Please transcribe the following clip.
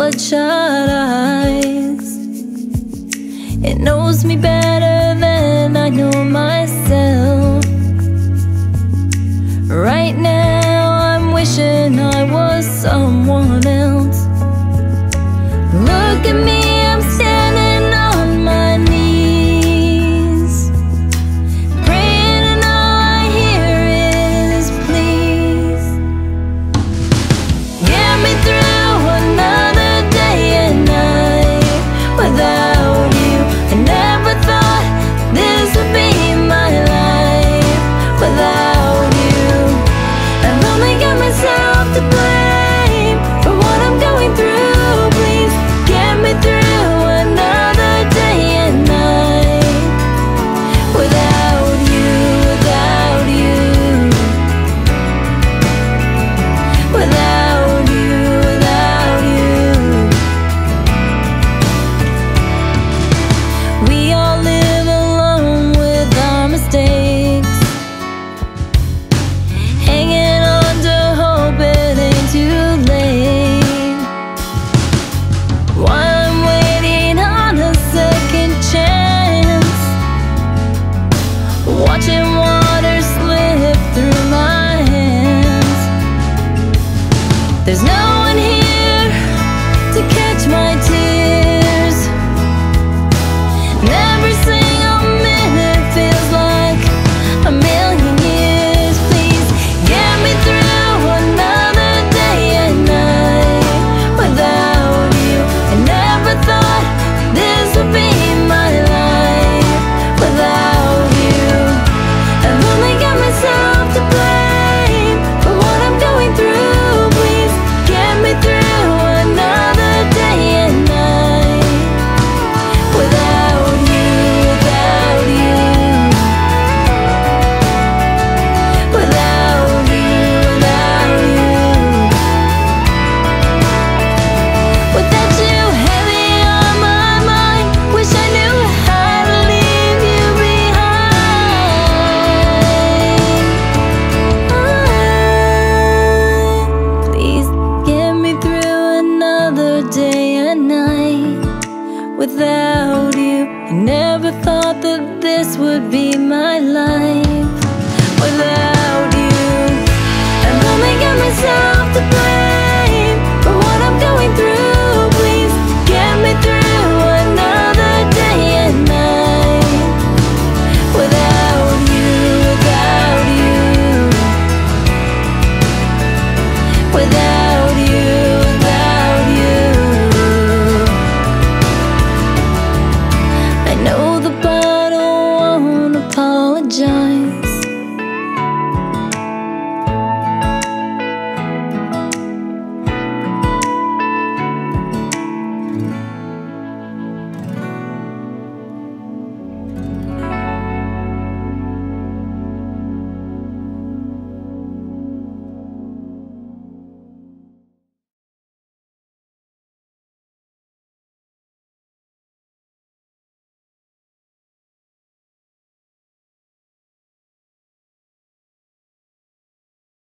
bloodshot eyes. It knows me better than I know myself. Right now, I'm wishing I was someone else. Look at me. There's no one here without you. I never thought that this would be my life.